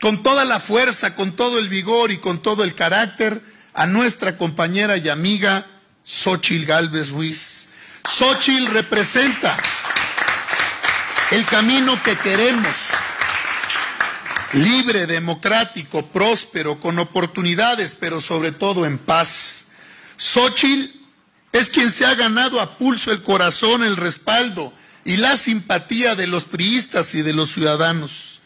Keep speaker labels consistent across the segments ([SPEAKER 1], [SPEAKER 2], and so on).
[SPEAKER 1] con toda la fuerza, con todo el vigor y con todo el carácter a nuestra compañera y amiga Xochil Gálvez Ruiz. Xochil representa el camino que queremos, libre, democrático, próspero, con oportunidades, pero sobre todo en paz. Xochil es quien se ha ganado a pulso el corazón, el respaldo y la simpatía de los priistas y de los ciudadanos.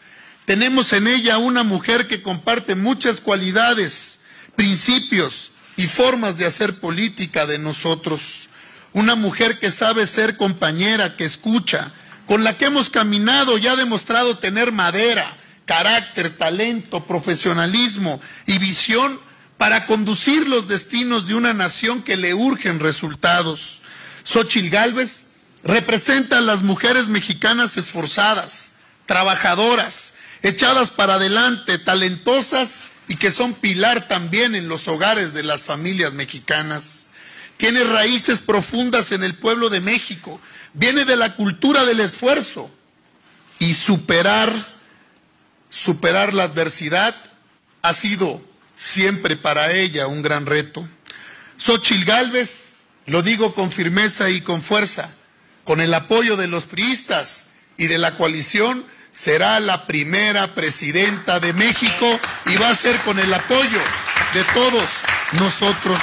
[SPEAKER 1] Tenemos en ella una mujer que comparte muchas cualidades, principios y formas de hacer política de nosotros. Una mujer que sabe ser compañera, que escucha, con la que hemos caminado y ha demostrado tener madera, carácter, talento, profesionalismo y visión para conducir los destinos de una nación que le urgen resultados. Xochil Gálvez representa a las mujeres mexicanas esforzadas, trabajadoras, echadas para adelante, talentosas y que son pilar también en los hogares de las familias mexicanas. Tiene raíces profundas en el pueblo de México, viene de la cultura del esfuerzo y superar, superar la adversidad ha sido siempre para ella un gran reto. Xochil Gálvez, lo digo con firmeza y con fuerza, con el apoyo de los priistas y de la coalición, será la primera presidenta de México y va a ser con el apoyo de todos nosotros.